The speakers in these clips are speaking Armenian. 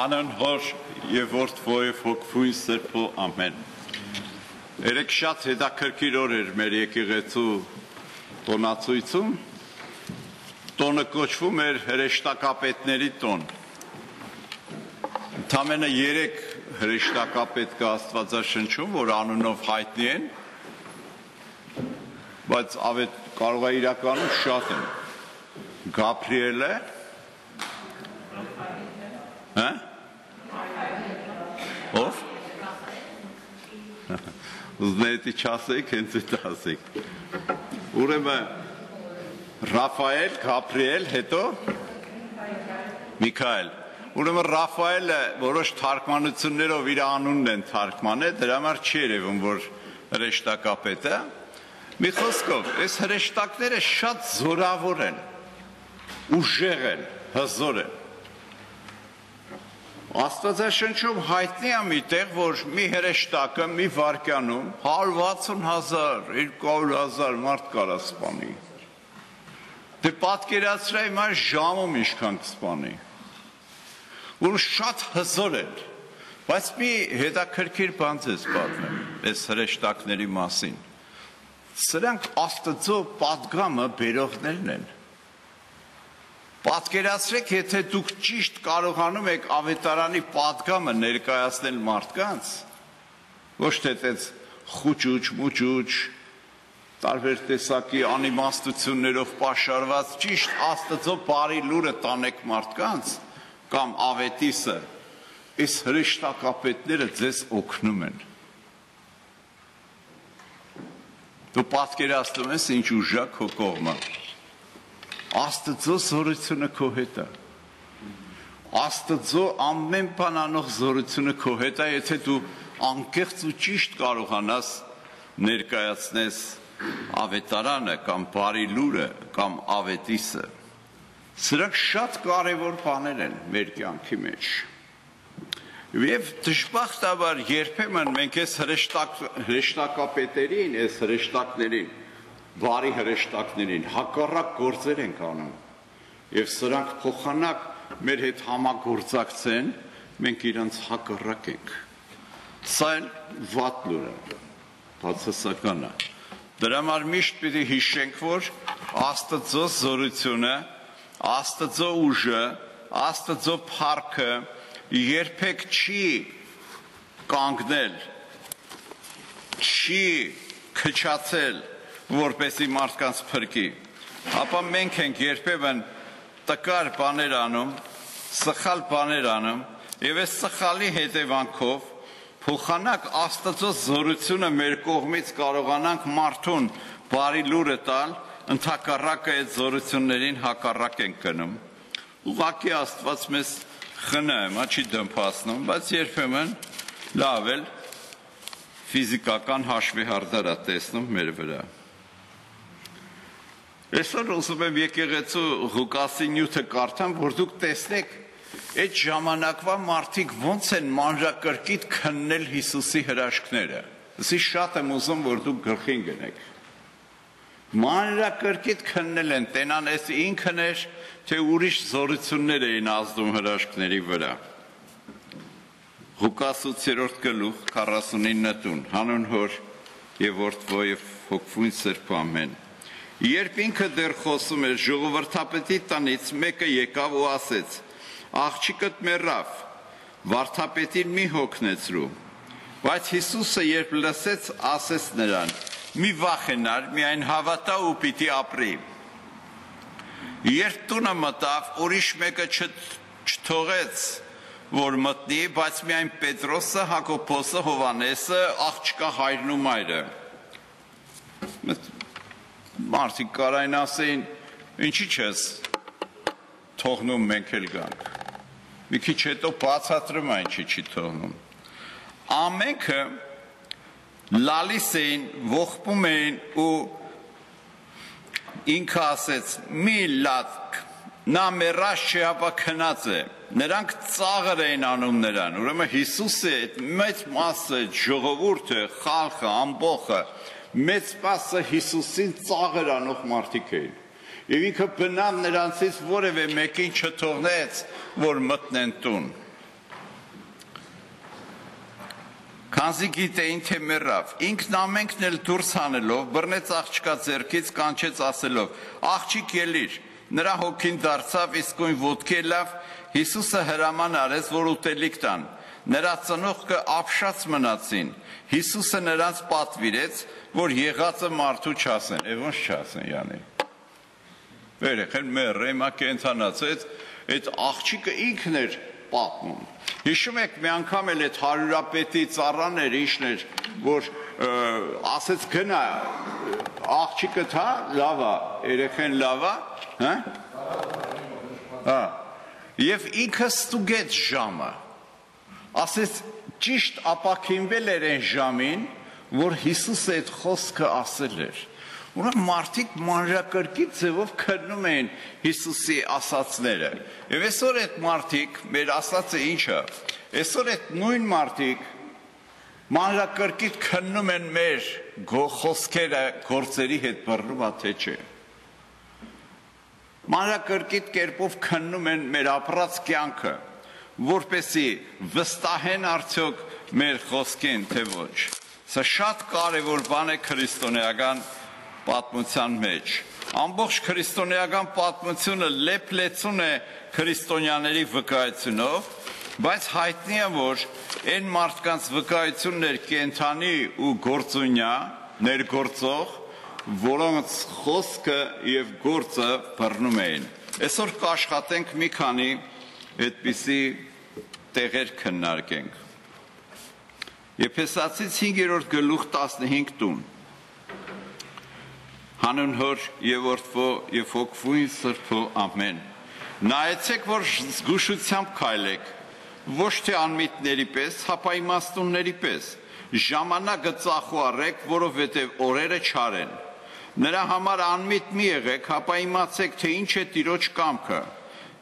Հանուն հոր եւ որդվոյ հոգվույն սրբո ամեն։ Երեք շատ հետաքրքիր օր էր մեր եկեղեցու տոնացույցում։ Տոնը կոչվում էր հրեշտակապետների տոն։ Ընդամենը 3 հրեշտակապետ կա Աստվածաշնչում, որ անունով հայտնի են, բայց ավետ կարող է իրականում շատ են։ Գաբրիելը, հա? Ով? Ուզնեի չասեք, հենց այդ ասեք։ Ուրեմն Ռաֆայել, Գաբրիել, հետո Միքայել։ Ուրեմն Ռաֆայելը որոշ թարգմանություններով իր անունն են թարգմանել, դրա համար չի երևում, որ հրեշտակապետ է։ Մի խոսքով, այս հրեշտակները շատ զորավոր են, ուժեղ են, հզոր են։ Աստվածաշնչում հայտնի է միտեղ, որ մի հրեշտակը մի վարկյանում 160.000, 200.000 մարդ կարա սպանի։ Դե պատկերացրա հիմա ժամում ինչքան կսպանի։ Որ շատ հզոր է։ Բայց մի հետաքրքիր բան ես պատմեմ այս հրեշտակների մասին։ Սրանք Աստծո падգամը բերողներն են։ են Պատկերացրեք, եթե դուք ճիշտ կարողանում եք ավետարանի падգամը ներկայացնել մարդկանց, ոչ թե այդպես խուճուճ, մուճուճ, տարբեր տեսակի անիմաստություններով pašարված ճիշտ Աստծո բարի լուրը տանեք մարդկանց կամ ավետիսը, այս հրեշտակապետները ձեզ օգնում են։ Դու պատկերացնում ես ինչ ուժա քո կողմը։ Աստծո զորությունը քո հետ է։ Աստծո ամեն բան անող զորությունը քո հետ է, եթե դու անկեղծ ու ճիշտ կարողանաս ներկայացնես ավետարանը կամ բարի լուրը կամ ավետիսը։ Սրանք շատ կարևոր բաներ են մեր կյանքի մեջ։ Եվ դժբախտաբար երբեմն մենք այս հրեշտակ հրեշտակապետերին, այս հրեշտակներին, բարի հրեշտակներին հակառակ գործեր ենք անում։ Եվ սրանք փոխանակ մեր հետ համագործակցեն, մենք իրանց հակառակ ենք։ Սա էլ վատ լուր է, բացասական է։ Դրա համար միշտ պիտի հիշենք, որ Աստծո զորությունը Աստծո ուժը, Աստծո փառքը երբեք չի կանգնել, չի քչացել, որպեսի մարդկանց փրկի։ Ապա մենք ենք երբևն տկար բաներ անում, սխալ բաներ անում, եւ այս սխալի հետևանքով փոխանակ Աստծո զորությունը մեր կողմից կարողանանք մարդուն բարի լուրը տալ ընդհակառակը այդ զորություններին հակառակ են գնում։ Ուղղակի Աստված մեզ խնայում, չի դմփացնում, բայց երբեմն լավ էլ ֆիզիկական հաշվի հարդարա տեսնում մեր վրա։ Այսօր ուզում եմ եկեղեցու Ղուկասի նյութը կարդամ, որ դուք տեսնեք այդ ժամանակվա մարդիկ ոնց են մանրակրկիտ քննել Հիսուսի հրաշքները։ Սի շատ եմ ուզում, որ դուք գլխին գնեք մանրակրկիտ քննել են, տենան էս ինքն էր, թե ուրիշ զորություններ էին ազդում հրաշքների վրա։ Ղուկաս 8-րդ գլուխ 49 տուն, հանուն հոր եւ որդվո եւ հոգվույն սրբ ամեն։ Երբ ինքը դեռ խոսում էր, ժողովրդապետի տնից մեկը եկավ ու ասեց. Աղջիկդ մեռավ, վարդապետին մի հոգնեցրու։ Բայց Հիսուսը երբ լսեց, ասեց նրան մի վախենար, միայն հավատա ու պիտի ապրի։ Երբ տունը մտավ, ուրիշ մեկը չթողեց, որ մտնի, բայց միայն Պետրոսը, Հակոբոսը, Հովանեսը, աղջկա հայրն ու մայրը։ Մարդիկ կարային ասեին, ինչի չես թողնում մենք էլ գանք։ Մի քիչ հետո բացատրում այն ինչի չի թողնում։ Ամենքը լալիս էին, ողբում էին ու ինքը ասեց՝ մի լատք, նա ապա քնած է։ Նրանք ծաղր էին անում նրան։ Ուրեմն Հիսուսը այդ մեծ մասը ժողովուրդը, խալխը, ամբողը մեծ սպասը Հիսուսին ծաղր անող մարդիկ էին։ Եվ ինքը բնավ նրանցից որևէ մեկին չթողնեց, որ մտնեն տուն։ Քանզի գիտեին, թե մեռավ։ Ինքն ամենքն էլ դուրս հանելով, բռնեց աղջկա ձեռքից կանչեց ասելով. «Աղջիկ ելիր»։ Նրա հոգին դարձավ, իսկ ույն ոտքի լավ Հիսուսը հրաման արեց, որ ուտելիք տան։ Նրա ծնողքը ապշած մնացին։ Հիսուսը նրանց պատվիրեց, որ եղածը մարդու չասեն, եւ ոնց չասեն, յանի։ Վերեխեն մեռ, եմա կենթանացեց, այդ աղջիկը ինքն էր պատմում։ Հիշում եք մի անգամ էլ այդ հարյուրապետի ծառաներ ինչն էր, որ ասեց գնա աղջիկը թա լավա, երեխեն լավա, հա? Հա։ Եվ ինքը ստուգեց ժամը։ Ասեց ճիշտ ապակինվել էր այն ժամին, որ Հիսուսը այդ խոսքը ասել էր։ Ուրեմն մարդիկ մանրակրկիտ ձևով քննում էին Հիսուսի ասացները։ Եվ այսօր այդ մարդիկ մեր ասածը ինչը։ Այսօր այդ նույն մարդիկ մանրակրկիտ քննում են մեր խոսքերը գործերի հետ բռնումա թե չէ։ Մանրակրկիտ կերպով քննում են մեր ապրած կյանքը, որպեսի վստահեն արդյոք մեր խոսքին թե ոչ։ Սա շատ կարևոր բան է քրիստոնեական պատմության մեջ։ Ամբողջ քրիստոնեական պատմությունը լեփլեցուն է քրիստոնյաների վկայությունով, բայց հայտնի է, որ այն մարդկանց վկայությունն էր կենթանի ու գործունյա, ներգործող, որոնց խոսքը եւ գործը բռնում էին։ Այսօր կաշխատենք մի քանի այդպիսի տեղեր քննարկենք։ Եփեսացից 5-րդ գլուխ 15 տուն հանուն հոր եւ որդվո եւ հոգվույն սրբո ամեն նայեցեք որ զգուշությամբ քայլեք ոչ թե անմիտների պես հապա իմաստունների պես ժամանակը ծախուարեք որովհետեւ օրերը չար են նրա համար անմիտ մի եղեք հապա իմացեք թե ինչ է տիրոջ կամքը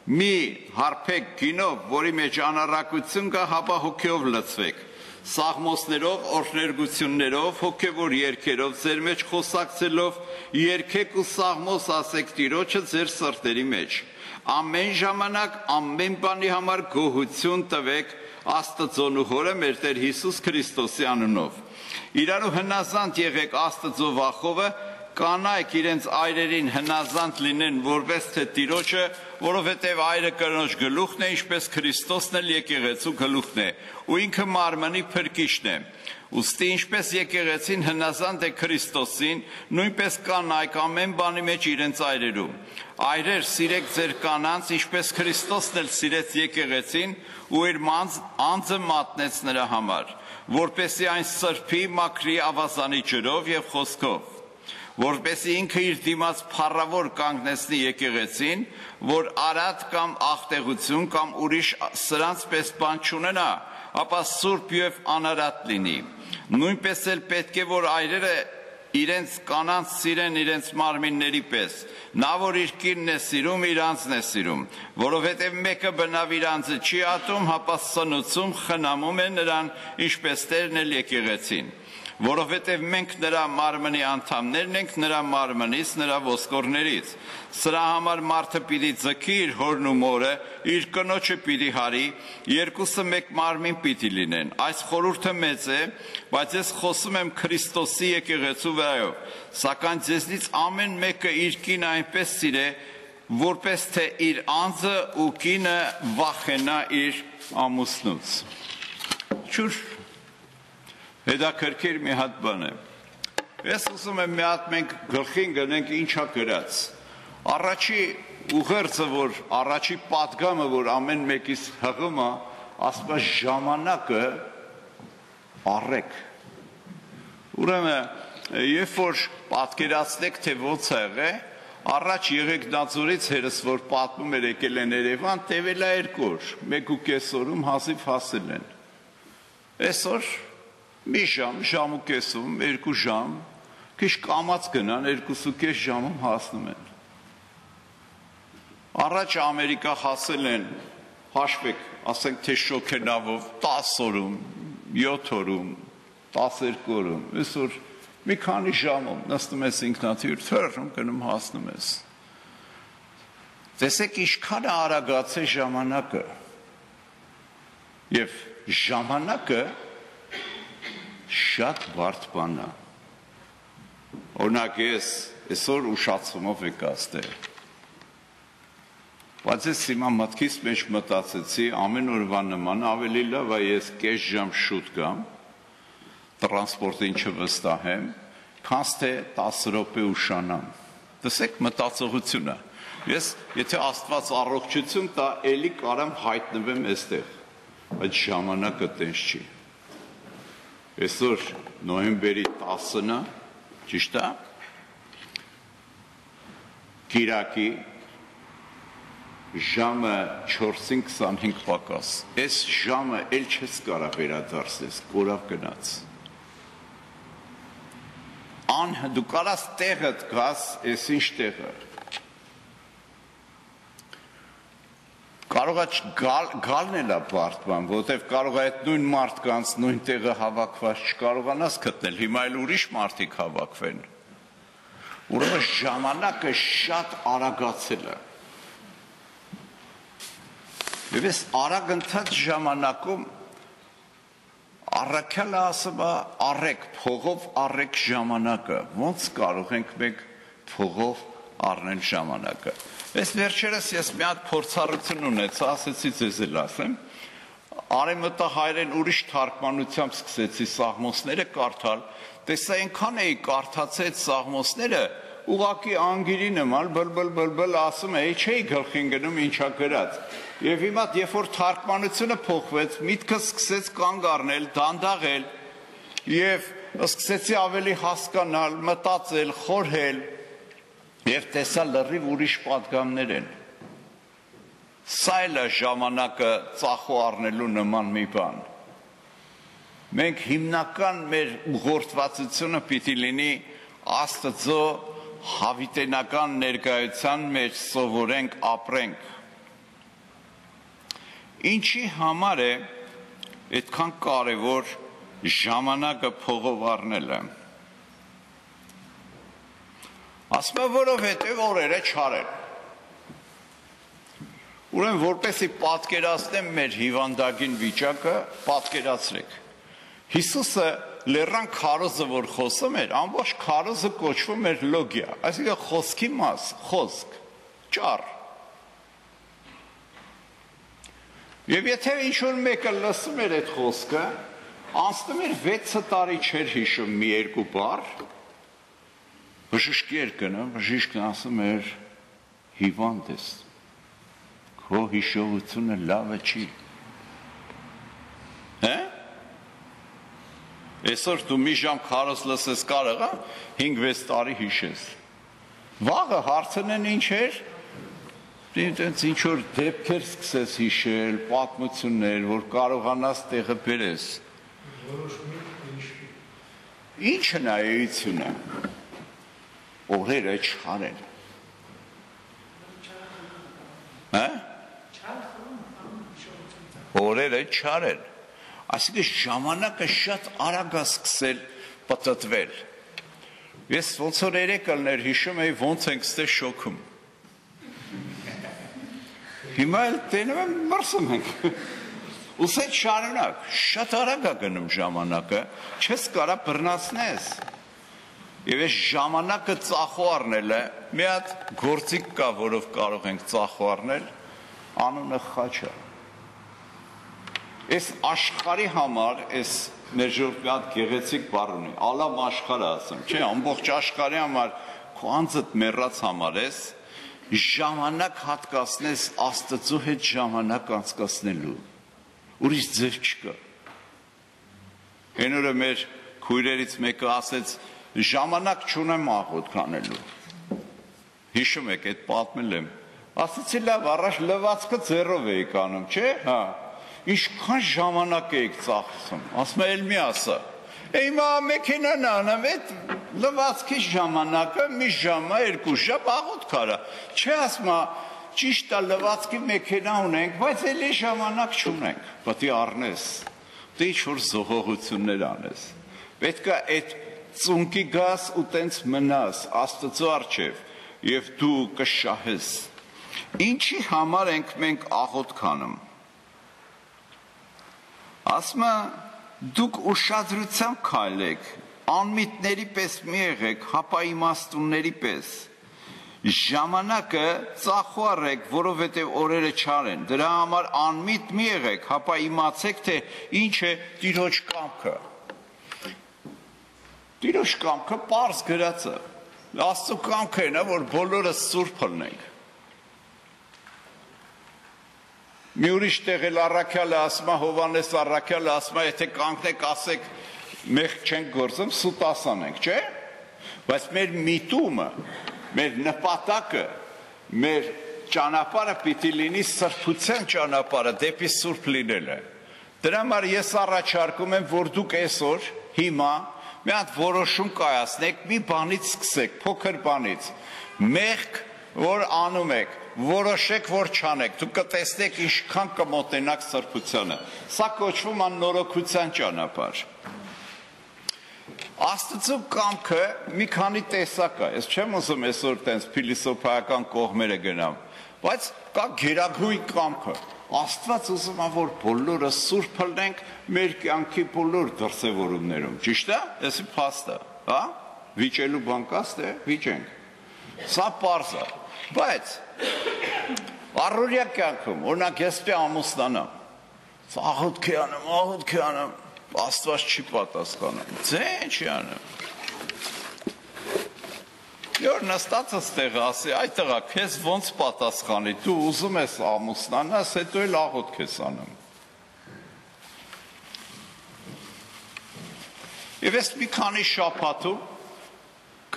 մի հարփեք գինով որի մեջ անառակություն կա հապա հոգեով լցվեք սաղմոսներով, օրհներգություններով, հոգևոր երգերով ձեր մեջ խոսակցելով երգեք ու սաղմոս ասեք Տիրոջը ձեր սրտերի մեջ։ Ամեն ժամանակ ամեն բանի համար գոհություն տվեք Աստծոն ու Հորը մեր Տեր Հիսուս Քրիստոսի անունով։ Իրարու հնազանդ եղեք Աստծո վախովը կանայք իրենց այրերին հնազանդ լինեն որպես թե Տիրոջը, որովհետև այրը կրոնոջ գլուխն է, ինչպես Քրիստոսն էլ եկեղեցու գլուխն է, ու ինքը մարմնի փրկիչն է։ Ոստի ինչպես եկեղեցին հնազանդ է Քրիստոսին, նույնպես կանայք ամեն բանի մեջ իրենց այրերում։ Այրեր սիրեք ձեր կանանց, ինչպես Քրիստոսն էլ սիրեց եկեղեցին ու իր անձը մատնեց նրա համար, որպեսի այն սրբի, մաքրի ավազանի ջրով եւ խոսքով որպեսի ինքը իր դիմաց փառավոր կանգնեցնի եկեղեցին, որ արատ կամ աղտեղություն կամ ուրիշ սրանց պես բան չունենա, ապա սուրբ եւ անարատ լինի։ Նույնպես էլ պետք է որ այրերը իրենց կանանց սիրեն իրենց մարմինների պես։ Նա որ իր կինն է սիրում, իր անձն է սիրում, որովհետև մեկը բնավ իր անձը չի ատում, հապա սնուցում, խնամում է նրան, ինչպես Տերն էլ եկեղեցին որովհետև մենք նրա մարմնի անդամներն ենք, նրա մարմնից, նրա ոսկորներից։ Սրա համար մարդը պիտի ձգի իր հորն ու մորը, իր կնոջը պիտի հարի, երկուսը մեկ մարմին պիտի լինեն։ Այս խորհուրդը մեծ է, բայց ես խոսում եմ Քրիստոսի եկեղեցու վրայով։ Սակայն ձեզնից ամեն մեկը իր կինը այնպես սիրե, որպես թե իր անձը ու կինը վախենա իր ամուսնուց։ Չուր Դե Հետաքրքիր մի հատ բան է։ Ես ասում եմ մի հատ մենք գլխին գնենք ինչա գրած։ Առաջի ուղերձը, որ առաջի падգամը, որ ամեն մեկից հղում է, ասում է ժամանակը առեք։ Ուրեմն, երբ որ պատկերացնեք, թե ո՞նց է եղել, առաջ Եղեգնաձորից հերս որ պատմում էր եկել են Երևան, տևել է երկու օր, 1.5 օրում հասիվ հասել են։ Այսօր մի ժամ, ժամ ու կեսում, երկու ժամ, քիչ կամած գնան, երկուսու կես ժամում հասնում են։ Առաջ Ամերիկա հասել են, հաշվեք, ասենք թե շոքենավով 10 օրում, 7 օրում, 12 օրում, այսօր մի քանի ժամում նստում ես ինքնաթիռ, թռնում գնում հասնում ես։ Տեսեք ինչքան է արագացել ժամանակը։ Եվ ժամանակը շատ բարդ բան է։ Օրինակ ես այսօր ուշացումով եկա այստեղ։ Բայց ես հիմա մտքից մեջ մտածեցի ամեն օրվա նման ավելի լավ է ես կես ժամ շուտ գամ տրանսպորտին չվստահեմ, քան թե 10 րոպե ուշանամ։ Տեսեք մտածողությունը։ Ես եթե Աստված առողջություն տա, ելի կարամ հայտնվեմ այստեղ։ Բայց ժամանակը տենց չի։ Այսօր նոյեմբերի 10-ն է, ճիշտ է։ Կիրակի ժամը 4-ին 25 պակաս։ Այս ժամը ել չես կարող վերադարձես, կորավ գնաց։ Ան դու կարաս տեղդ գաս, այս ինչ տեղը։ Կարող է գալ գալն էլա բարդ բան, որովհետև կարող է այդ նույն մարդկանց նույն տեղը հավաքված չկարողանաս գտնել։ Հիմա էլ ուրիշ մարդիկ հավաքվեն։ Ուրեմն ժամանակը շատ արագացել է։ Եվ այս արագ ընթաց ժամանակում առաքյալը ասում է առեք փողով առեք ժամանակը ոնց կարող ենք մենք փողով առնել ժամանակը այս վերջերս ես մի հատ փորձառություն ունեցա ասեցի ձեզ էլ ասեմ արեմտա հայրեն ուրիշ թարգմանությամբ սկսեցի սաղմոսները կարդալ տեսա այնքան էի կարդացել սաղմոսները ուղակի անգիրի նման բլբլ բլբլ ասում էի չէի գլխին գնում ինչա գրած Եվ հիմա երբ որ թարգմանությունը փոխվեց, միտքը սկսեց կանգ առնել, դանդաղել եւ սկսեցի ավելի հասկանալ, մտածել, խորհել Եվ տեսա լրիվ ուրիշ պատգամներ են։ Սա էլ է ժամանակը ծախու առնելու նման մի բան։ Մենք հիմնական մեր ուղղորդվածությունը պիտի լինի Աստծո հավիտենական ներկայության մեջ սովորենք, ապրենք։ Ինչի համար է այդքան կարևոր ժամանակը փողով առնելը։ Ասում եմ, որովհետև օրերը չարեն։ Ուրեմն որպեսի պատկերացնեմ մեր հիվանդագին վիճակը, պատկերացրեք։ Հիսուսը լեռան քարոզը որ խոսում էր, ամբողջ քարոզը կոչվում էր լոգիա, այսինքն խոսքի մաս, խոսք, ճառ Եվ եթե ինչ-որ մեկը լսում էր այդ խոսքը, անցնում էր 6 տարի չէր հիշում մի երկու բառ, բժշկի էր գնում, բժիշկն ասում էր հիվանդ ես։ Քո հիշողությունը լավը չի։ Հե? Այսօր դու մի ժամ քարոս լսես կարող է 5-6 տարի հիշես։ Վաղը հարցնեն ինչ էր, Դինտենց ինչ որ դեպքեր սկսես հիշել, պատմություններ, որ կարողանաս տեղը բերես։ Ինչն է էությունը։ Օրերը չարեն։ Հա? Օրերը չարեն։ Այսինքն ժամանակը շատ արագ է սկսել պատտվել։ Ես ոնց որ երեկալներ հիշում եի ոնց ենք ստե շոքում Հիմա էլ տենում եմ մրսում ենք։ Ուսետ շարունակ, շատ արագ է գնում ժամանակը, չես կարա բռնացնես։ Եվ այս ժամանակը ծախու առնելը մի հատ գործիք կա, որով կարող ենք ծախու առնել, անունը խաչը։ Այս աշխարի համար, այս մեր ժողովուրդ մի հատ գեղեցիկ բառ ունի, ալամ աշխարհը ասեմ, չէ, ամբողջ աշխարհի համար քո անձդ մեռած համար ես, ժամանակ հատկացնես Աստծո հետ ժամանակ անցկացնելու։ Ուրիշ ձև չկա։ Այնօրը մեր քույրերից մեկը ասեց ժամանակ չունեմ աղոտ կանելու։ Հիշում եք այդ պատմել եմ։ Ասացի լավ, առաջ լվացքը ձեռով էի կանում, չէ՞։ Հա։ Ինչքան ժամանակ էիք ծախսում։ Ասում եմ, «Էլ մի ասա»։ Հիմա մեքենան անամ, այդ լվացքի ժամանակը մի ժամը, երկու ժամ աղոտ կարա։ Չէ ասма, ճիշտ է լվացքի մեքենա ունենք, բայց էլի ժամանակ չունենք։ Պետք է առնես։ Դե ինչ որ զողողություններ անես։ Պետք է այդ ծունկի գաս ու տենց մնաս Աստծո արչև եւ դու կշահես։ Ինչի համար ենք մենք աղոտ քանում։ Ասма դուք ուշադրությամբ քայլեք, անմիտների պես մի եղեք, հապա իմաստունների պես ժամանակը ծախուարեք, որովհետև օրերը չար են։ Դրա համար անմիտ մի եղեք, հապա իմացեք, թե ինչ է Տիրոջ կամքը։ Տիրոջ կամքը པարզ գրած է։ Աստծո կամքը է, որ բոլորը սուրբ լինենք։ Մի ուրիշ տեղ էլ առաքյալը ասում է Հովանես առաքյալը ասում է եթե կանգնեք ասեք մեղ չենք գործում սուտ ասանենք, չէ՞։ Բայց մեր միտումը մեր նպատակը, մեր ճանապարհը պիտի լինի սրբության ճանապարհը դեպի սուրբ լինելը։ Դրա համար ես առաջարկում եմ, որ դուք այսօր հիմա մի հատ որոշում կայացնեք, մի բանից սկսեք, փոքր բանից։ Մեղք, որ անում եք, որոշեք, որ չանեք, դուք կտեսնեք ինչքան կմոտենաք սրբությանը։ Սա կոչվում է նորոգության ճանապարհ։ Աստծո կամքը մի քանի տեսակ է։ Ես չեմ ուզում այսօր տենց փիլիսոփայական կողմերը գնամ, բայց կա գերագույն կամքը։ Աստված ուզում է որ բոլորը սուրբ լինենք մեր կյանքի բոլոր դրսևորումներում։ Ճիշտ է? Էսի փաստը, հա? Վիճելու բան կա, ստե վիճենք։ Սա པարզ է։ Բայց առօրյա կյանքում, օրինակ ես պե ամուսնանամ, աղոթքի անեմ, աղոթքի անեմ, Աստված չի պատասխանում։ Ձեն չի անում։ Յոր նստած ստեղ ասի, այ տղա, քեզ ոնց պատասխանի, դու ուզում ես ամուսնանաս, հետո էլ աղոթք ես անում։ Եվ ես մի քանի շաբաթում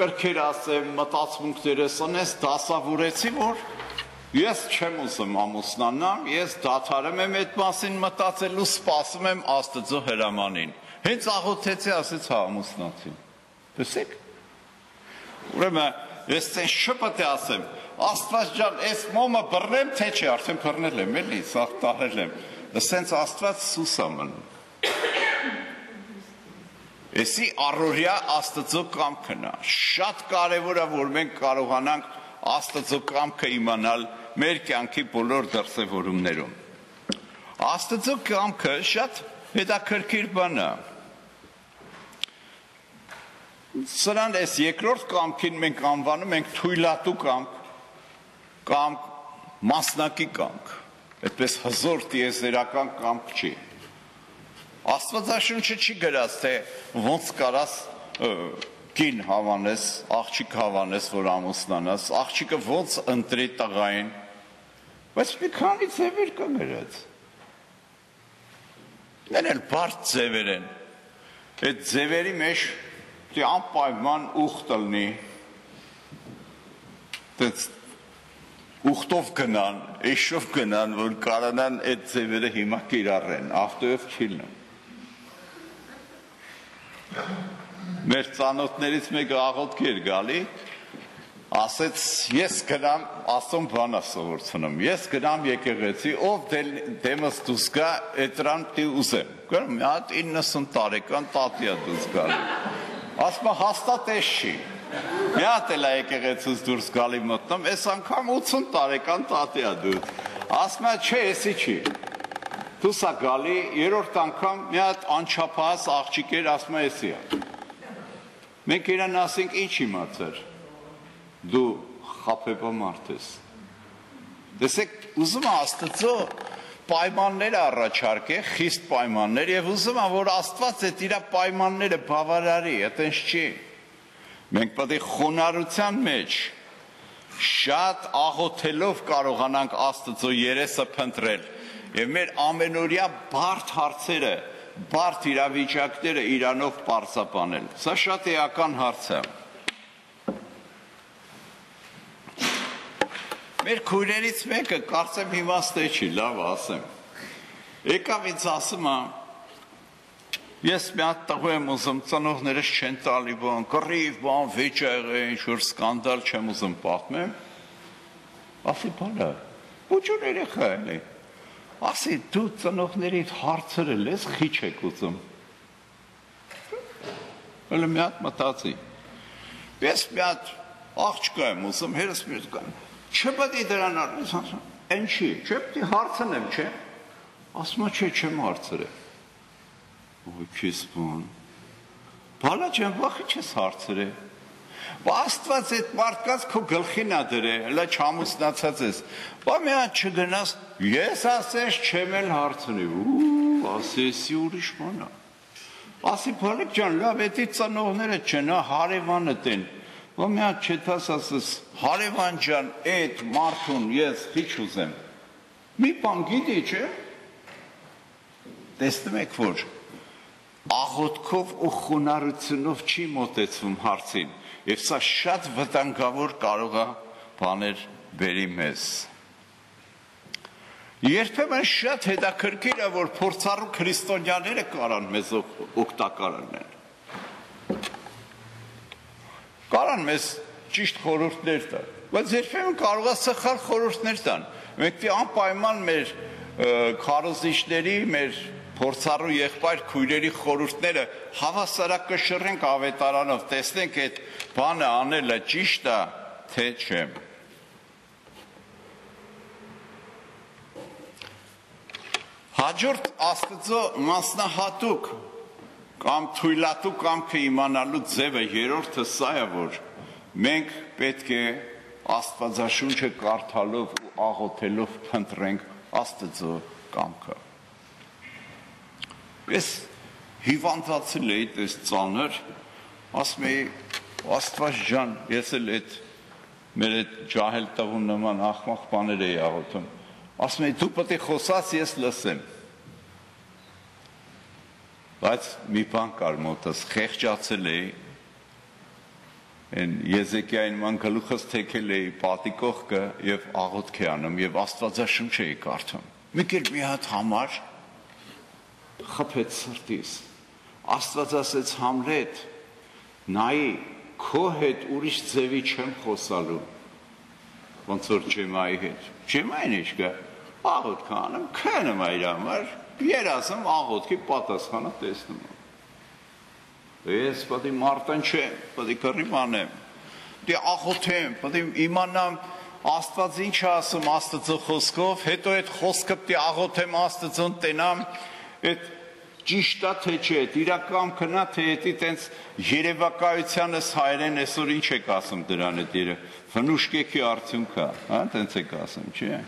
կրքեր ասեմ, մտածմունքներս անես դասավորեցի, որ Ես չեմ ուզում ամուսնանամ, ես դադարեմ եմ այդ մասին մտածելու, սպասում եմ Աստծո հրամանին։ Հենց աղոթեցի, ասեց հա ամուսնացի։ Տեսեք։ Ուրեմն ես ցեն շփոթ ասեմ, Աստված ջան, այս մոմը բռնեմ, թե չէ, արդեն բռնել եմ, էլի, սաղ տարել եմ։ Ասենց Աստված սուս է մնում։ Էսի առօրյա Աստծո կամքն է։ Շատ կարևոր է, որ մենք կարողանանք Աստծո կամքը իմանալ մեր կյանքի բոլոր դրսևորումներում։ Աստծո կամքը շատ հետաքրքիր բան է։ Սրան այս երկրորդ կամքին մենք անվանում ենք թույլատու կամք կամ մասնակի կամք։ Այդպես հզոր տիեզերական կամք չի։ Աստվածաշունչը չի գրած, թե ոնց կարաս կին հավանես, աղջիկ հավանես, որ ամուսնանաս, աղջիկը ոնց ընտրի տղային, բայց մի քանի ձևեր կա գրած։ Դեն էլ բարդ ձևեր են։ Այդ ձևերի մեջ դի անպայման ուխտ լինի։ Դից ուխտով գնան, էշով գնան, որ կարանան այդ ձևերը հիմա կիրառեն, ավտոյով չի լինում մեր ծանոթներից մեկը աղոթքի էր գալի, ասեց ես գնամ ասում բանա սովորցնում ես գնամ եկեղեցի ով դեմս դուս գա էտրան դի ուզեմ մի հատ 90 տարեկան տատիա դուս գալի ասում հաստատես չի։ Մի հատ էլ է եկեղեցուց դուրս գալի մտնում, այս անգամ 80 տարեկան տատիա դու։ Ասում է, չէ, էսի չի։ Դուս է գալի, երրորդ անգամ մի հատ անչափահաս աղջիկեր ասում է, էսի է։ Մենք իրան ասենք, ինչ իմացար։ Դու խափեպա մարդ ես։ Դեսեք, ուզում է Աստծո պայմաններ առաջարկե, խիստ պայմաններ եւ ուզում եմ որ Աստված այդ իր պայմանները բավարարի, այտենց չի։ Մենք պետք է խոնարհության մեջ շատ աղոթելով կարողանանք Աստծո երեսը փնտրել եւ մեր ամենօրյա բարդ հարցերը բարդ իրավիճակները իրանով պարզապանել։ Սա շատ էական հարց է։ Մեր քույրերից մեկը կարծեմ իմաստե չի, լավ ասեմ։ Եկավ ինձ ասում է, ես մի հատ տղու եմ ուզում, ծնողներս չեն տալի բան, կռիվ բան, վիճեղ է, ինչ-որ սկանդալ չեմ ուզում պահմեմ։ Ասի բանը, ուջուր երեխա է, ասի դու ծնողներիդ հարցերը լես խիչ եք ուզում։ Հələ մի հատ մտածի։ Ես մի հատ աղջկա եմ ուզում, հերս մի կան։ Չպետք է դրան առնես, ասում, «Ինչի՞, չէ՞ պետք է հարցնեմ, չէ՞»։ Ասում է, «Չէ, չեմ հարցրել»։ Ոյ քեզ բան։ Բալա ջան, վախի չես հարցրել։ Աստված այդ մարդկանց քո գլխին ա դրել, հələ չամուսնացած ես։ Բա մի հատ չգնաս, ես ասես չեմ էլ հարցնի։ Ու ասեսի ուրիշ բան է։ Ասի Փալիկ ջան, լավ, էդի ծնողները չնա հարևանը տեն։ Բա մի հատ չետաս ասես, հարևան ջան, այդ մարդուն ես քիչ ուզեմ։ Մի բան գիտի, չէ՞։ Տեսնում եք, որ աղոթքով ու խոնարհությունով չի մոտեցվում հարցին Եվ սա շատ վտանգավոր կարող է բաներ բերի մեզ։ Երբեմն շատ հետաքրքիր է, որ փորձառու քրիստոնյաները կարան մեզ օգտակար լինեն։ Կարան մեզ ճիշտ խորհուրդներ տալ, բայց երբեմն կարող է սխալ խորհուրդներ տան։ Մենք դի անպայման մեր քարոզիչների, մեր փորձառու եղբայր քույրերի խորհուրդները հավասարակշռենք ավետարանով, տեսնենք այդ բանը անելը ճիշտ է, թե չէ։ Հաջորդ Աստծո մասնահատուկ կամ թույլատու կամքը իմանալու ձևը երրորդը սա է, որ մենք պետք է Աստվածաշունչը կարդալով ու աղոթելով փնտրենք Աստծո կամքը։ Ես հիվանդացել էի դες ծանր, ասում էի Աստված ջան, ես էլ այդ մեր այդ ջահել տղուն նման ախմախ բաներ էի աղոթում։ Ասում էի դու պետք է խոսաս, ես լսեմ։ Բայց մի բան կար մոտս, խեղճացել էի, են Եզեկիային ման գլուխս թեքել էի պատիկողքը եւ աղոթք է անում եւ Աստվածաշունչ էի կարդում։ Մի կերպ մի հատ համար խփեց սրտիս։ Աստված ասեց Համլետ, նայի քո հետ ուրիշ ձևի չեմ խոսալու։ Ոնց որ Ջեմայի հետ։ Ջեմային ինչ կա։ Աղոթք անում, քնում այր համար, երազում աղոթքի պատասխանը տեսնում եմ։ Ես պետք է մարտան չեմ, պետք է կռիվանեմ։ Դե աղոթեմ, պետք է իմանամ Աստված ինչ ասում Աստծո խոսքով, հետո այդ խոսքը պետք է աղոթեմ Աստծուն տենամ, այդ ճիշտ է թե չէ, իրական քնա թե էդի տենց երևակայությանս հայերեն այսօր ինչ եք ասում դրան այդ երը վնուշկեքի արդյունքա, հա, տենց եք ասում, չէ։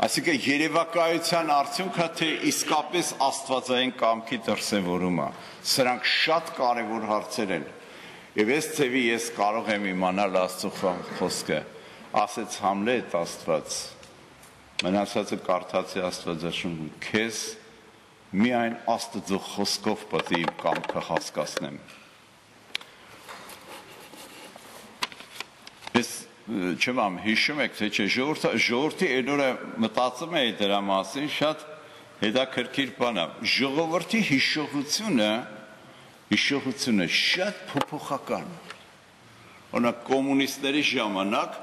Այսինքն երևակայության արդյունքը թե իսկապես աստվածային կամքի դրսևորումը։ Սրանք շատ կարևոր հարցեր են։ Եվ այս ծևի ես կարող եմ իմանալ Աստծո խոսքը։ Ասեց Համլետ Աստված։ Մնացածը կարդացի Աստվածաշունչում։ Քեզ միայն Աստծո խոսքով պետք է իմ կամքը հասկացնեմ։ Չեմ հիշում եք թե չէ ժողովրդը ժողովրդի այնօրը մտածում էի դրա մասին շատ հետաքրքիր բան է ժողովրդի հիշողությունը հիշողությունը շատ փոփոխական օրինակ կոմունիստների ժամանակ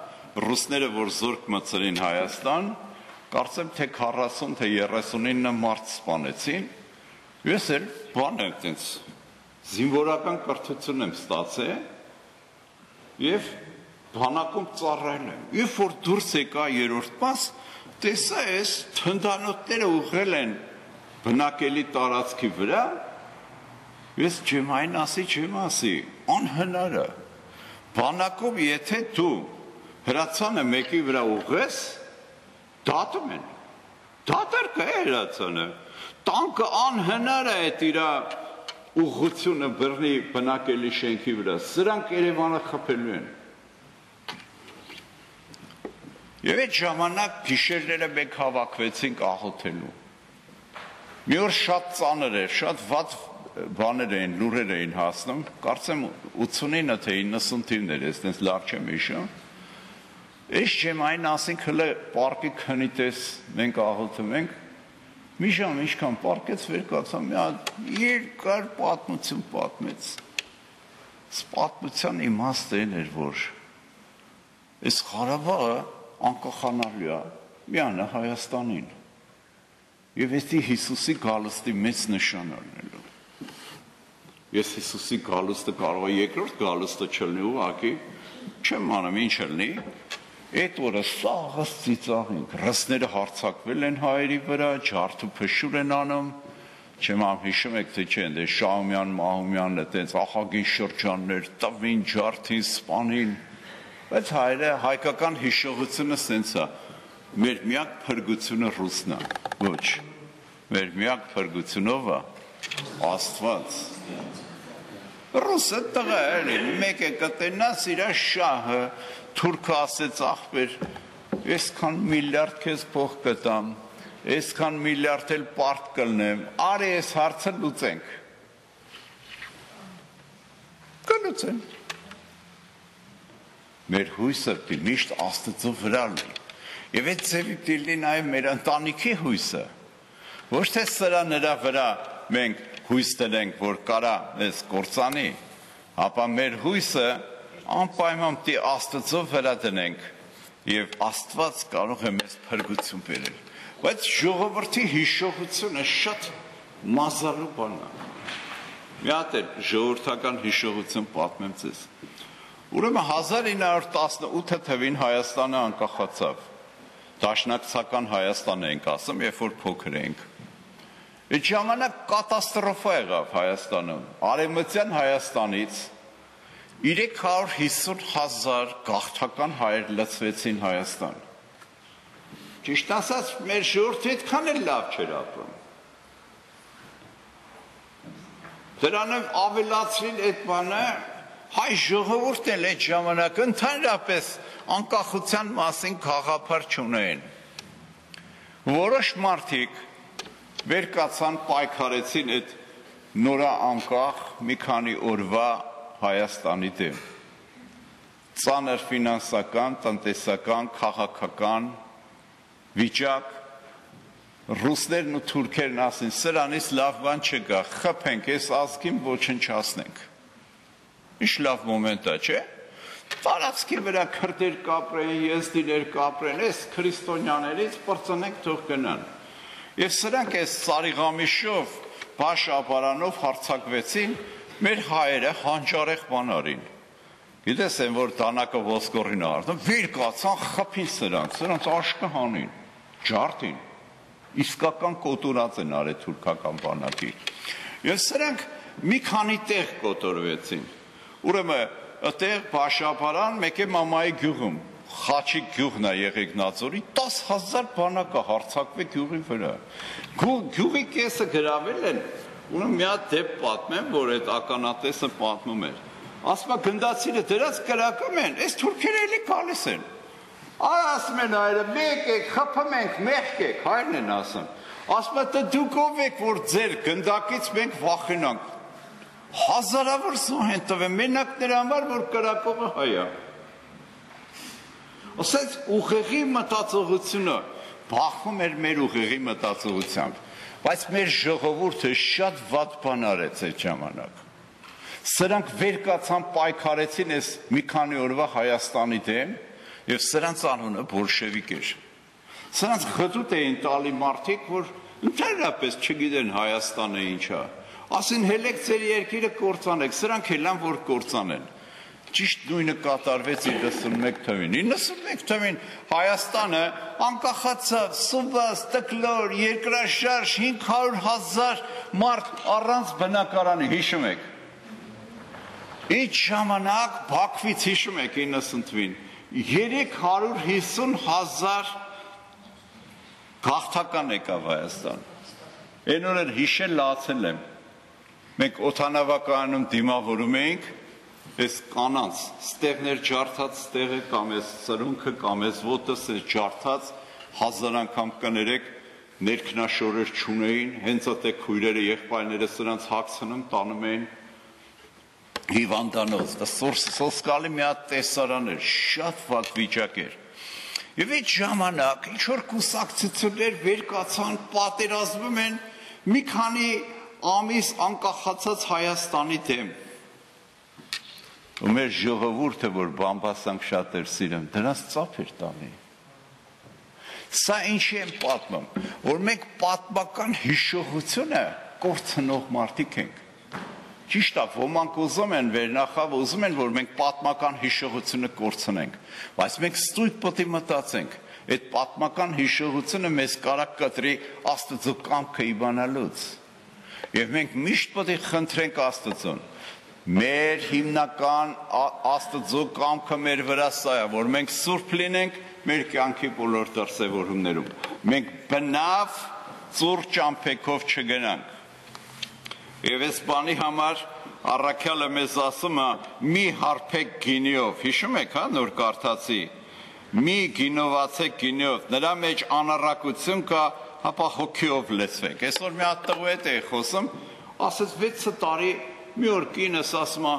ռուսները որ զորք մցրին Հայաստան կարծեմ թե 40 թե 39 մարդ սպանեցին ես էլ բան եմ տենց զինվորական կրթություն եմ ստացել եւ բանակում ծառայել եմ երբ որ դուրս եկա երրորդ մաս տեսա ես թնդանոթները ուղղել են բնակելի տարածքի վրա ես չեմ այն ասի չեմ ասի անհնարը բանակում եթե դու հրացանը մեկի վրա ուղես դատում են դատեր կա հրացանը տանկը անհնար է այդ իր ուղղությունը բռնի բնակելի շենքի վրա սրանք Երևանը խփելու են Եվ այդ ժամանակ գիշերները մենք հավաքվեցինք աղոթելու։ Մի օր շատ ծանր էր, շատ վատ բաներ էին, լուրեր էին հասնում, կարծեմ 89 թե 90 թիվներ, ես տենց լավ չեմ հիշում։ Ես չեմ այն ասենք հələ պարկի քնիտես մենք աղոթում ենք մի ժամ ինչքան պարկեց վեր կացա մի հատ երկար պատմություն պատմեց պատմության իմաստն էր որ այս Ղարաբաղը անկախանալու է միանը Հայաստանին եւ էստի Հիսուսի գալստի մեծ նշան առնելու ես Հիսուսի գալստը կարող է երկրորդ գալստը չլինի ուղակի չեմ անում ինչ լինի Այդ օրը սաղս ծիծաղինք, ռսները հարցակվել են հայերի վրա, ջարդու փշուր են անում, Չեմ ամ հիշում եք թե չէ, դե Շահումյան, Մահումյանն է, տենց ախագի շրջաններ, տվին, ջարդին, սպանին։ Բայց հայրը հայկական հիշողությունը սենց է։ Մեր միակ փրկությունը ռուսն է։ Ոչ։ Մեր միակ փրկությունով է Աստված։ Ռուսը տղա էլի, մեկ է կտենաս իր շահը, թուրքը ասեց ախպեր, այսքան միլիարդ քեզ փող կտամ, այսքան միլիարդ էլ պարտ կլնեմ, արի այս հարցը լուծենք։ Կլուծեն։ Մեր հույսը պիտի միշտ Աստծո վրա լինի։ Եվ այդ ծևի պիտի լինի նաև մեր ընտանիքի հույսը։ Ոչ թե սրա նրա վրա մենք հույս տնենք, որ կարա այս կործանի, ապա մեր հույսը անպայման պիտի Աստծո վրա դնենք եւ Աստված կարող է մեզ փրկություն բերել բայց ժողովրդի հիշողությունը շատ մազալու բան է։ Մի հատ ժողովրդական հիշողություն պատմեմ ձեզ։ Ուրեմն 1918 թվին Հայաստանը անկախացավ։ Դաշնակցական Հայաստան ենք ասում, երբ որ փոքր ենք։ Այդ ժամանակ կատաստրոֆա եղավ Հայաստանում։ Արևմտյան Հայաստանից 350 հազար գաղթական հայեր լծվեցին Հայաստան Ճիշտ ասած, մեր ժողովուրդը այդքան էլ լավ չէր ապրում։ Դրանով ավելացրին այդ բանը հայ ժողովուրդն էլ այդ ժամանակ ընդհանրապես անկախության մասին խաղապար չունեն։ Որոշ մարդիկ վեր կացան պայքարեցին այդ նորա անկախ մի քանի օրվա Հայաստանի դեմ։ Ծանր ֆինանսական, տնտեսական, քաղաքական վիճակ ռուսներն ու թուրքերն ասին սրանից լավ բան չկա խփենք այս ազգին ոչնչացնենք ինչ լավ մոմենտ է չէ? Տարածքի վրա քրդեր կապրեն եզդիներ կապրեն այս քրիստոնյաներից բրծնենք թող գնան եւ սրանք այս ծարիղամիշով բաշ ապարանով հարցակվեցին մեր հայերը հանճարեղ բան արին Գիտես, են որ տանակը ոսկորին արդեն, վիր կացան խփին սրանց, սրանց աշկը հանին ջարդին իսկական կոտորած են արել թուրքական բանակի եւ սրանք մի քանի տեղ կոտորվեցին ուրեմն այդտեղ Փաշապարան մեկ է մամայի գյուղում Խաչի գյուղն է Եղեգնաձորի 10000 բանակը հարցակվի գյուղի վրա գյուղի կեսը գրավել են ունը մի հատ դեպ պատմեմ որ այդ ականատեսը պատմում էր ասում է գնդացիները դրած կրակում են այս թուրքերը էլի գալիս են ասում են այրը, մեկ եք, խփում ենք, մեղք եք, հայրն են ասում։ Ասում է դուք ով եք, որ ձեր գնդակից մենք վախենանք։ Հազարավոր զոհ են տվել, մենակ նրա համար, որ կրակողը հայ է։ Ասած ուղեղի մտածողությունը բախվում էր մեր ուղեղի մտածողությամբ, բայց մեր ժողովուրդը շատ վատ բան արեց այդ ժամանակ։ Սրանք վեր կացան պայքարեցին այս մի քանի օրվա Հայաստանի դեմ, եւ սրանց անունը բոլշևիկ էր։ Սրանց խտուտ էին տալի մարդիկ, որ ընդհանրապես չգիտեն Հայաստանը ինչա։ Ասին հելեք ձեր երկիրը կործանեք, սրանք էլան որ կործանեն։ Ճիշտ նույնը կատարվեց 91 թվին։ 91 թվին Հայաստանը անկախացավ, սուբաս, տկլոր, երկրաշարժ 500.000 մարդ առանց բնակարանի, հիշում եք։ Ինչ ժամանակ Բաքվից հիշում եք 90 թվին 350 հազար գաղթական եկավ Հայաստան։ Այն օրեր հիշել լացել եմ։ Մենք օթանավականում դիմավորում էինք այս կանանց ստեղներ ջարդած ստեղը կամ այս սրունքը կամ այս ոտս այս ջարդած հազար անգամ կներեք ներքնաշորեր չունեին, հենց այդ քույրերը եղբայրները սրանց հացնում տանում էին հիվանդանոց, դա սոսկալի մի հատ տեսարան էր, շատ վատ վիճակ էր։ Եվ այդ ժամանակ ինչ որ կուսակցություններ վեր կացան, պատերազմում են մի քանի ամիս անկախացած Հայաստանի դեմ։ Ու մեր ժողովուրդը, որ բամբասանք շատ էր սիրում, դրանց ծափ էր տանի։ Սա ինչի են պատմում, որ մենք պատմական հիշողությունը կորցնող մարդիկ ենք Ճիշտ է, ոմանք ուզում են վերնախավ, ուզում են, որ մենք պատմական հիշողությունը կորցնենք, բայց մենք ստույգ պետք է մտածենք, այդ պատմական հիշողությունը մեզ կարա կտրի Աստծո կամքը իմանալուց։ Եվ մենք միշտ պետք է խնդրենք Աստծուն։ Մեր հիմնական Աստծո կամքը մեր վրա սա է, որ մենք սուրբ լինենք մեր կյանքի բոլոր դրսևորումներում։ Մենք բնավ ծուր ճամփեքով չգնանք։ Եվ այս բանի համար առաքյալը մեզ ասում է՝ մի հարփեք գինիով։ Հիշում եք, հա, նոր կարդացի։ Մի գինովացեք գինիով։ Նրա մեջ անառակություն կա, հապա հոգիով լեցվեք։ Այսօր մի հատ տղու հետ էի խոսում, ասեց 6 տարի մի օր կինս ասում է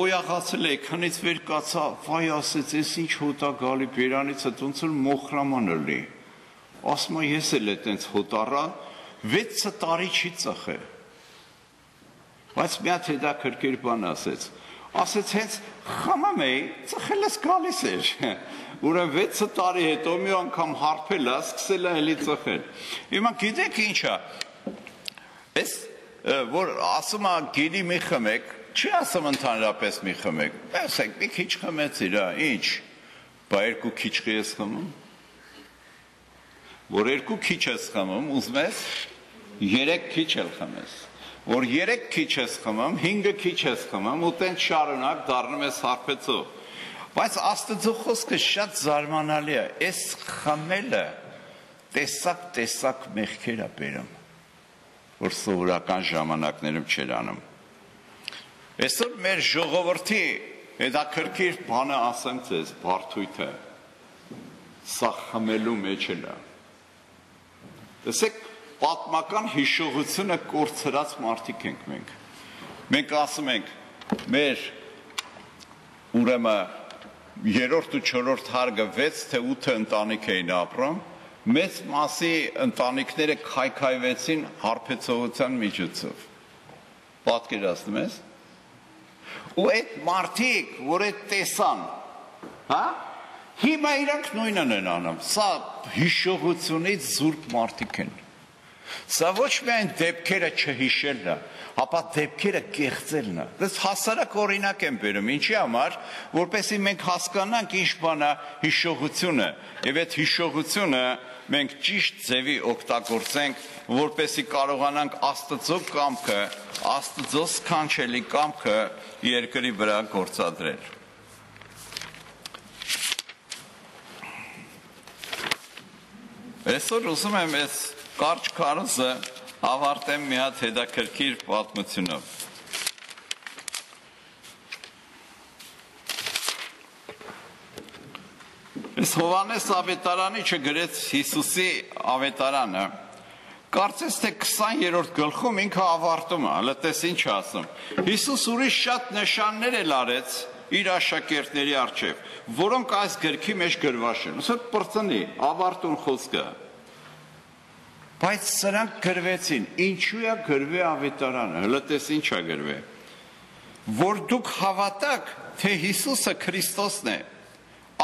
օյախացել է, քնից վեր կացա, վայ ասեց, ես ինչ հոտա գալի բերանից է, ոնց որ մոխրաման լի։ Ասում է, ես էլ այտենց հոտառա, 6 տարի չի ծխե։ Բայց մի հատ հետաքրքիր բան ասեց։ Ասեց հենց խմամ էի, ծխելս գալիս էր։ Ուրեմն 6 տարի հետո մի անգամ հարբել է, սկսել է էլի ծխել։ Հիմա գիտեք ինչա։ Այս որ ասում է գինի մի խմեք, չի ասում ընդհանրապես մի խմեք։ Ասեք, մի քիչ խմեցիր, հա, ինչ։ Բա երկու քիչ ես խմում։ Որ երկու քիչ ես խմում, ուզում ես 3 քիչ էլ խմես։ Որ 3 քիչ ես խմում, 5 քիչ ես խմում, ու տենց շարունակ դառնում ես հարբեցող Բայց Աստծո խոսքը շատ զարմանալի է։ Այս խմելը տեսակ տեսակ մեղքեր է բերում, որ սովորական ժամանակներում չեր անում։ Այսօր մեր ժողովրդի հետաքրքիր բանը ասեմ ձեզ, բարթույթը սա խմելու մեջ է։ Տեսեք, պատմական հիշողությունը կորցրած մարդիկ ենք մենք։ Մենք ասում ենք, մեր ուրեմն երրորդ ու չորրորդ հարգը 6 թե 8 ընտանիք էին ապրում, մեծ մասի ընտանիքները քայքայվեցին հարբեցողության միջոցով։ Պատկերացնում ես։ Ու այդ մարդիկ, որ այդ տեսան, հա? Հիմա իրանք նույնն են անում։ Սա հիշողությունից զուրկ մարդիկ են։ Սա ոչ միայն դեպքերը չհիշելն է, ապա դեպքերը կեղծելն է։ Դες հասարակ օրինակ եմ բերում, ինչի համար, որպեսի մենք հասկանանք ինչ բան է հիշողությունը, եւ այդ հիշողությունը մենք ճիշտ ձևի օգտագործենք, որպեսի կարողանանք Աստծո կամքը, Աստծո սքանչելի կամքը երկրի վրա գործադրել։ Այսօր ուզում եմ այս կարճ քարոզը ավարտեմ մի հատ հետաքրքիր պատմությունով։ Այս Հովանես ավետարանի չգրեց Հիսուսի ավետարանը, կարծես թե 20-րդ գլխում ինքը ավարտում է, հələ տես ինչ ասում։ Հիսուս ուրիշ շատ նշաններ էլ արեց իր աշակերտների արչև, որոնք այս գրքի մեջ գրված են։ Ուսը բրծնի, ավարտուն խոսքը։ Բայց սրանք գրվեցին։ Ինչու է գրվի ավետարանը։ Հələ տես ինչ է գրվի։ Որ դուք հավատաք, թե Հիսուսը Քրիստոսն է,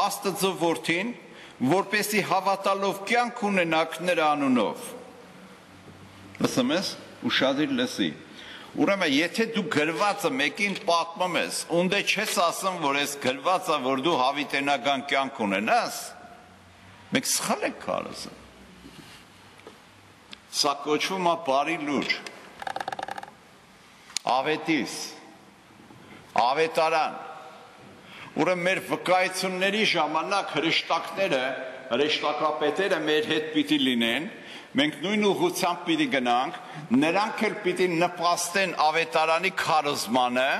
Աստծո որդին, որպեսի հավատալով կյանք ունենաք նրա անունով։ Լսում ես, ուշադիր լսի։ Ուրեմն, եթե դու գրվածը մեկին պատմում ես, ունդե չես ասում, որ այս գրվածը, որ դու հավիտենական կյանք ունենաս, մեկ սխալ եք կարծում։ Սա կոչվում է բարի լուր։ Ավետիս, ավետարան։ Ուրեմն մեր վկայությունների ժամանակ հրեշտակները, հրեշտակապետերը մեր հետ պիտի լինեն, մենք նույն ուղղությամբ պիտի գնանք, նրանք էլ պիտի նպաստեն ավետարանի քարոզմանը,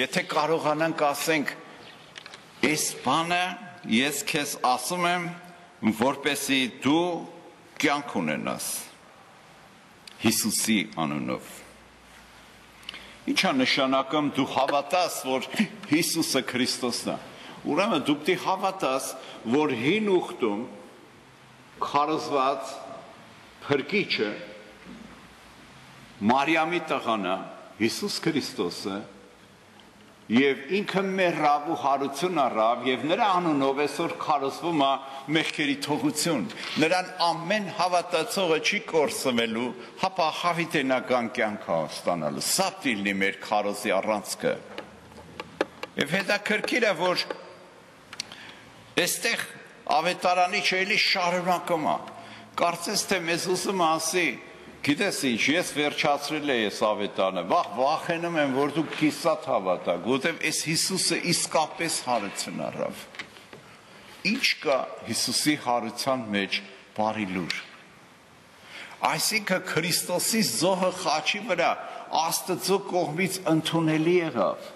եթե կարողանանք ասենք, այս բանը ես քեզ ասում եմ, որպեսի դու կյանք ունենաս Հիսուսի անունով։ Ինչա նշանակում դու հավատաս, որ Հիսուսը Քրիստոսն է։ Ուրեմն դու պետք է հավատաս, որ հին ուխտում քարոզված փրկիչը Մարիամի տղանա Հիսուս Քրիստոսը Եվ ինքը մեռավ ու հարություն առավ եւ նրա անունով այսօր քարոզվում է մեղքերի թողություն։ Նրան ամեն հավատացողը չի կորսվելու, հապա հավիտենական կյանք ստանալու։ Սա դիլնի մեր քարոզի առանցքը։ Եվ հետաքրքիր է, որ այստեղ ավետարանի չելի շարունակում է։ Կարծես թե մեզ ուզում ասի, Գիտես ինչ, ես վերջացրել եմ այս ավետարանը։ Վախ վախենում եմ, որ դու կիսատ հավատաք, որովհետև այս Հիսուսը իսկապես հարություն առավ։ Ինչ կա Հիսուսի հարության մեջ բարի լուր։ Այսինքն Քրիստոսի զոհը խաչի վրա Աստծո կողմից ընդունելի եղավ։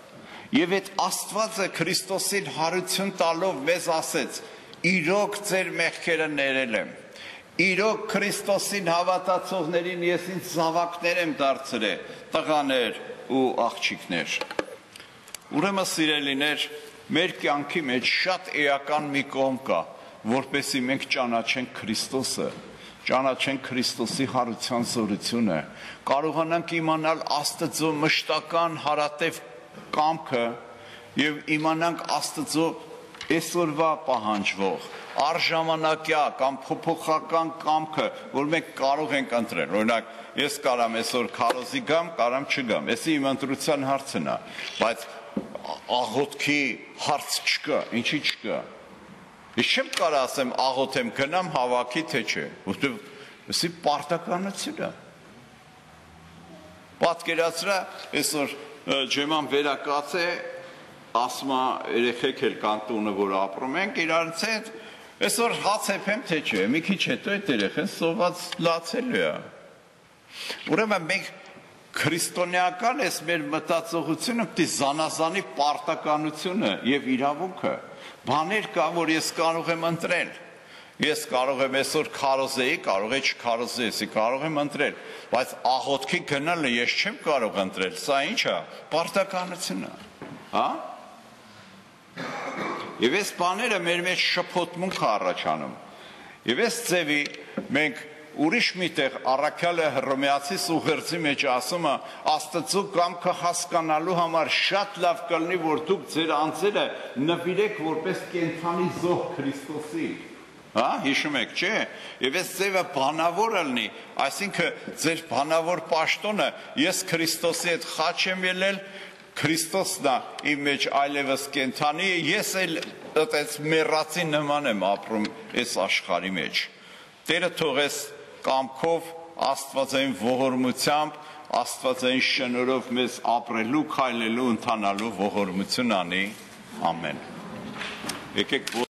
Եվ այդ Աստվածը Քրիստոսին հարություն տալով մեզ ասեց. «Իրոք ձեր մեղքերը ներել եմ»։ Իրոք Քրիստոսին հավատացողներին ես ինձ զավակներ եմ դարձրել, տղաներ ու աղջիկներ։ Ուրեմն սիրելիներ, մեր կյանքի մեջ շատ էական մի կողմ կա, որպեսի մենք ճանաչենք Քրիստոսը, ճանաչենք Քրիստոսի հարության զորությունը, կարողանանք իմանալ Աստծո մշտական հարատև կամքը եւ իմանանք Աստծո այսօրվա պահանջվող արժամանակյա կամ փոփոխական կամքը, որ մենք կարող ենք ընտրել։ Օրինակ, ես կարամ այսօր քարոզի գամ, կարամ չգամ։ Էսի իմ ընտրության հարցն է, բայց աղոթքի հարց չկա, ինչի չկա։ Ես չեմ կարող ասեմ աղոթեմ գնամ հավաքի թե չէ, որովհետև էսի պարտականություն է։ Պատկերացրա այսօր ջեման վերակաց է ասում երեխեք էլ կան տունը, որ ապրում ենք, իրանց հետ այսօր հաց եփեմ թե չէ, մի քիչ հետո այդ երեխեն սոված լացելու է։ Ուրեմն մենք քրիստոնեական էս մեր մտածողությունը պիտի զանազանի պարտականությունը եւ իրավունքը։ Բաներ կա, որ ես կարող եմ ընտրել։ Ես կարող եմ այսօր քարոզեի, կարող է չքարոզեի, կարող եմ ընտրել, բայց աղոթքի գնալը ես չեմ կարող ընտրել։ Սա ի՞նչ է։ Պարտականությունը։ Հա՞։ Եվ այս բաները մեր մեջ շփոթմունք առաջանում։ Եվ այս ձևի մենք ուրիշ միտեղ առաքյալը հռոմեացի սուղերձի մեջ ասում է աստծո կամքը հասկանալու համար շատ լավ կլինի որ դուք ձեր անձերը նվիրեք որպես կենթանի զոհ Քրիստոսի հա հիշում եք չէ եւ այս ձևը բանավոր լինի այսինքն ձեր բանավոր պաշտոնը ես Քրիստոսի հետ խաչ եմ ելել Քրիստոսն է իմ մեջ այլևս կենթանի է, ես էլ այդպես մեռածի նման եմ ապրում այս աշխարհի մեջ։ Տերը թողես կամքով Աստվածային ողորմությամբ, Աստվածային շնորհով մեզ ապրելու, քայլելու, ընթանալու ողորմություն անի։ Ամեն։ Եկեք